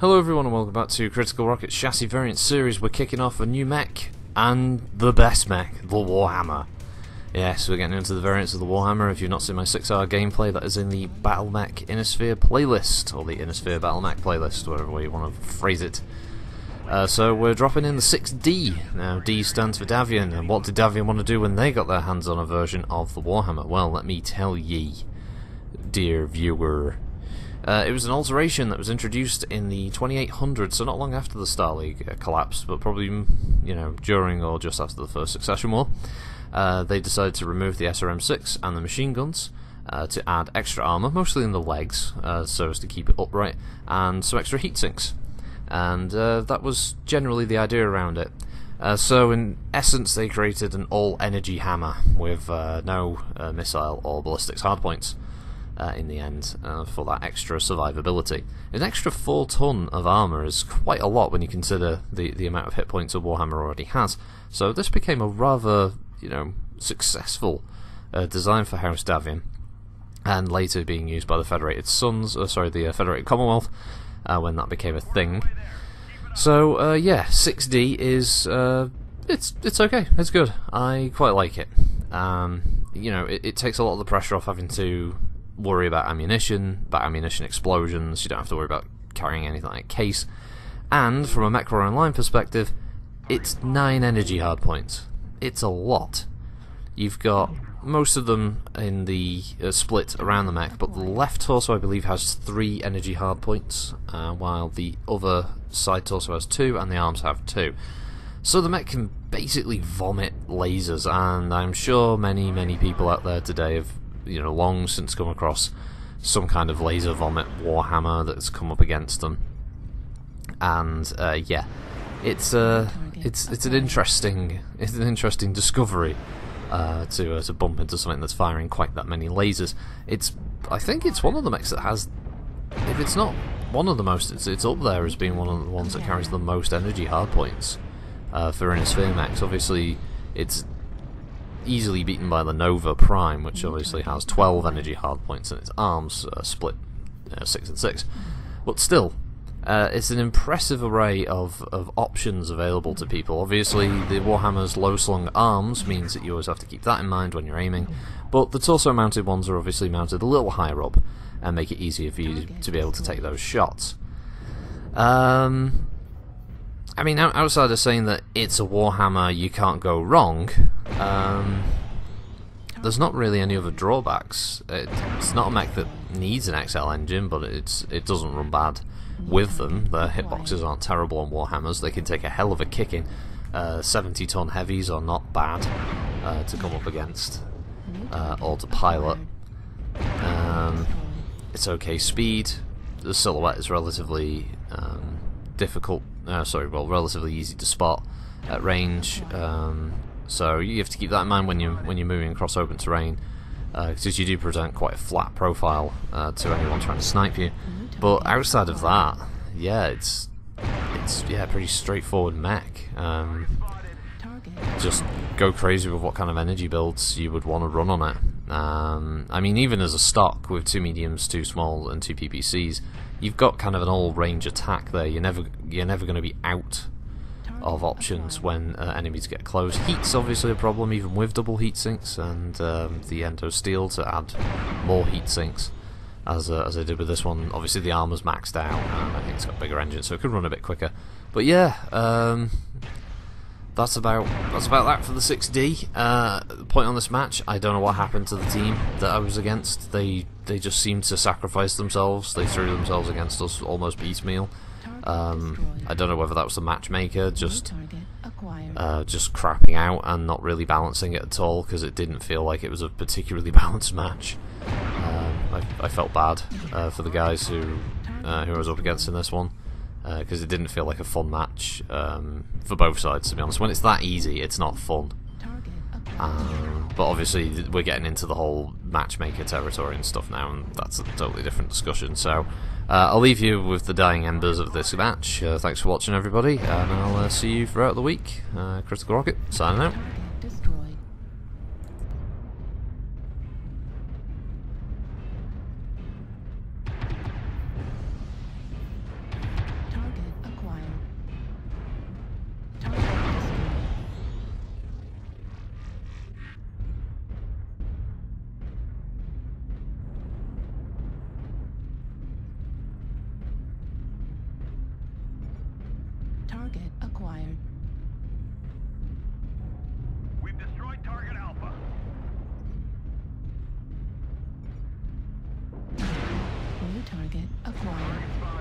Hello everyone and welcome back to Critical Rocket Chassis Variant Series. We're kicking off a new mech, and the best mech, the Warhammer. Yes, we're getting into the variants of the Warhammer. If you've not seen my 6R gameplay, that is in the Battle Mech Inner Sphere playlist, or the Inner Sphere Battle Mech playlist, whatever way you want to phrase it. Uh, so we're dropping in the 6D. Now, D stands for Davion, and what did Davion want to do when they got their hands on a version of the Warhammer? Well, let me tell ye, dear viewer. Uh, it was an alteration that was introduced in the 2800, so not long after the Star League uh, collapsed, but probably mm, you know during or just after the First Succession War. Uh, they decided to remove the SRM6 and the machine guns uh, to add extra armor, mostly in the legs, uh, so as to keep it upright, and some extra heat sinks. And uh, that was generally the idea around it. so, in essence, they created an all-energy hammer with no missile or ballistics hardpoints uh, in the end uh, for that extra survivability. An extra 4 ton of armour is quite a lot when you consider the, the amount of hit points a Warhammer already has. So this became a rather, you know, successful uh, design for House Davion, and later being used by the Federated Sons, uh, sorry, the uh, Federated Commonwealth, uh, when that became a thing. So yeah, 6D is it's it's okay, it's good. I quite like it. Um, you know, it, it takes a lot of the pressure off having to worry about ammunition, about ammunition explosions, you don't have to worry about carrying anything like case. And from a Warrior Online perspective, it's 9 energy hardpoints. It's a lot. You've got most of them in the uh, split around the mech, but the left torso I believe has 3 energy hardpoints, uh, while the other side torso has 2 and the arms have 2. So the mech can basically vomit lasers, and I'm sure many, many people out there today have you know long since come across some kind of laser vomit warhammer that's come up against them, and uh, yeah, it's uh, it's it's an interesting it's an interesting discovery uh, to uh, to bump into something that's firing quite that many lasers. It's I think it's one of the mechs that has, if it's not one of the most, it's it's up there as being one of the ones that carries the most energy hardpoints uh, for Inner Sphere mechs. Obviously, it's easily beaten by the Nova Prime, which obviously has 12 energy hardpoints in its arms, uh, split uh, 6 and 6. But still, uh, it's an impressive array of, of options available to people. Obviously, the Warhammer's low slung arms means that you always have to keep that in mind when you're aiming, but the torso mounted ones are obviously mounted a little higher up and make it easier for you to be able to take those shots. Um, I mean, outside of saying that it's a Warhammer, you can't go wrong, um, there's not really any other drawbacks. It, it's not a mech that needs an XL engine, but it's it doesn't run bad with them. The hitboxes aren't terrible on Warhammers. They can take a hell of a kicking. Uh, 70 ton heavies are not bad uh, to come up against uh, or to pilot. Um, it's okay speed. The silhouette is relatively um, difficult. Uh, sorry, well, relatively easy to spot at range. Um, so you have to keep that in mind when you when you're moving across open terrain, because uh, you do present quite a flat profile uh, to anyone trying to snipe you. But outside of that, yeah, it's it's yeah pretty straightforward mech. Um, just go crazy with what kind of energy builds you would want to run on it. Um, I mean, even as a stock with two mediums, two small, and two PPCs, you've got kind of an all-range attack there. You're never you're never going to be out of options when uh, enemies get close. Heat's obviously a problem even with double heat sinks and um, the Endo Steel to add more heat sinks as, uh, as I did with this one. Obviously the armor's maxed out and I think it's got bigger engine so it could run a bit quicker. But yeah, um, that's about that's about that for the 6D. Uh, the point on this match, I don't know what happened to the team that I was against. They they just seemed to sacrifice themselves. They threw themselves against us almost piecemeal. Um, I don't know whether that was the matchmaker just uh, just crapping out and not really balancing it at all because it didn't feel like it was a particularly balanced match. Um, I, I, felt bad uh, for the guys who uh, who I was up against in this one because uh, it didn't feel like a fun match um, for both sides. To be honest, when it's that easy, it's not fun. Um, but obviously, we're getting into the whole matchmaker territory and stuff now, and that's a totally different discussion. So, uh, I'll leave you with the dying embers of this match. Uh, thanks for watching, everybody, and I'll uh, see you throughout the week. Uh, Critical Rocket, signing out. Acquired. We've destroyed target Alpha. New target acquired.